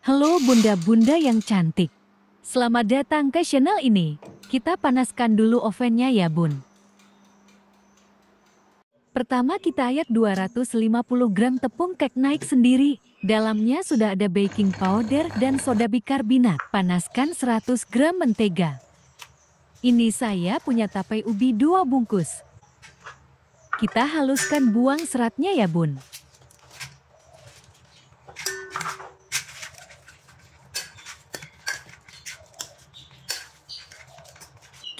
Halo bunda-bunda yang cantik. Selamat datang ke channel ini. Kita panaskan dulu ovennya ya bun. Pertama kita ayak 250 gram tepung kek naik sendiri. Dalamnya sudah ada baking powder dan soda bikarbonat. Panaskan 100 gram mentega. Ini saya punya tape ubi dua bungkus. Kita haluskan buang seratnya ya bun.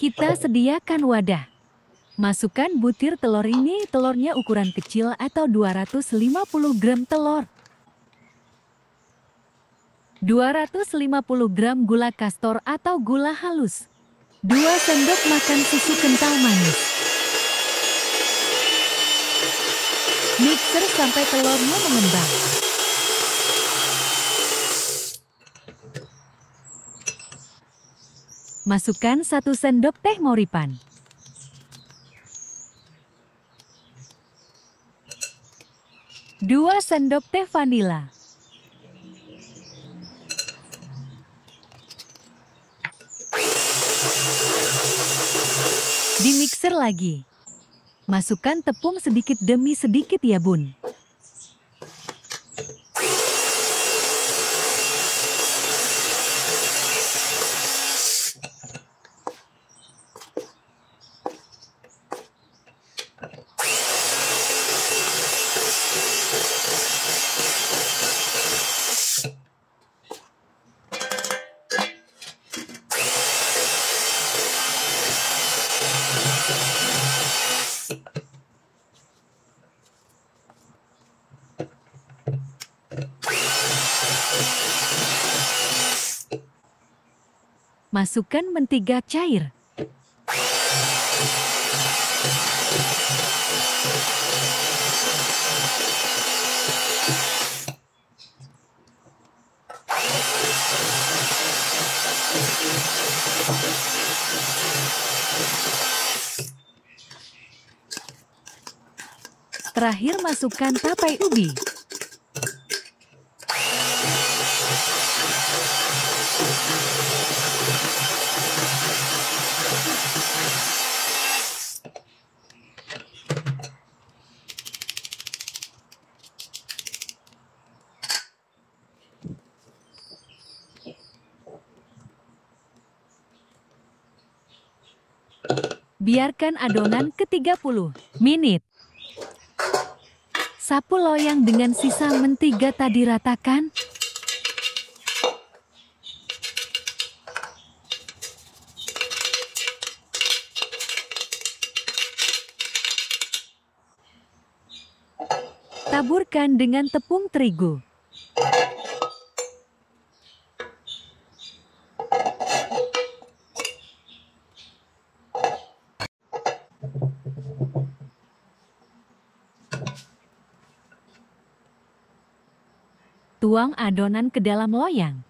Kita sediakan wadah. Masukkan butir telur ini, telurnya ukuran kecil atau 250 gram telur. 250 gram gula kastor atau gula halus. 2 sendok makan susu kental manis. Mixer sampai telurnya mengembang. Masukkan satu sendok teh moripan. Dua sendok teh vanila. Di mixer lagi. Masukkan tepung sedikit demi sedikit ya bun. Masukkan mentega cair. Terakhir masukkan tapai ubi. Biarkan adonan ke 30 menit. Sapu loyang dengan sisa mentega tadi ratakan. Taburkan dengan tepung terigu. Tuang adonan ke dalam loyang.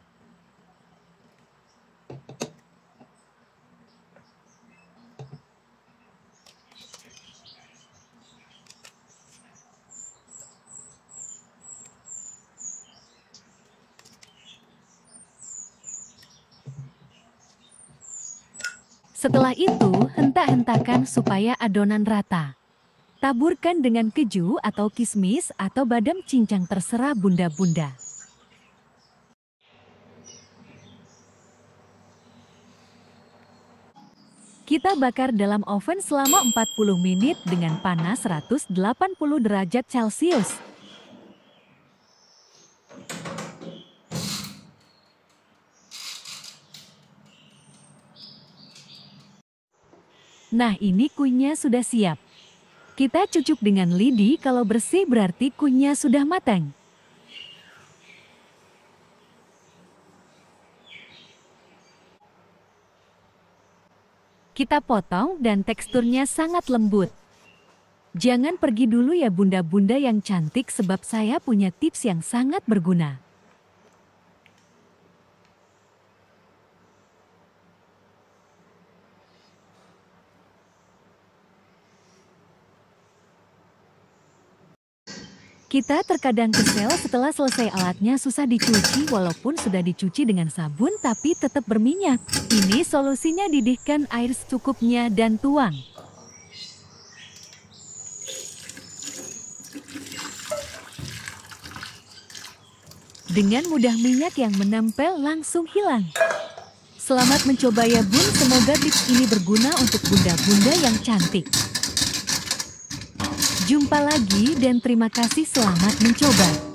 Setelah itu, hentak-hentakan supaya adonan rata. Taburkan dengan keju atau kismis atau badam cincang terserah bunda-bunda. Kita bakar dalam oven selama 40 menit dengan panas 180 derajat Celcius. Nah ini kuenya sudah siap. Kita cucuk dengan lidi kalau bersih berarti kunyah sudah matang. Kita potong dan teksturnya sangat lembut. Jangan pergi dulu ya bunda-bunda yang cantik sebab saya punya tips yang sangat berguna. Kita terkadang kesel setelah selesai alatnya susah dicuci walaupun sudah dicuci dengan sabun tapi tetap berminyak. Ini solusinya didihkan air secukupnya dan tuang. Dengan mudah minyak yang menempel langsung hilang. Selamat mencoba ya bun, semoga tips ini berguna untuk bunda-bunda yang cantik. Jumpa lagi dan terima kasih selamat mencoba.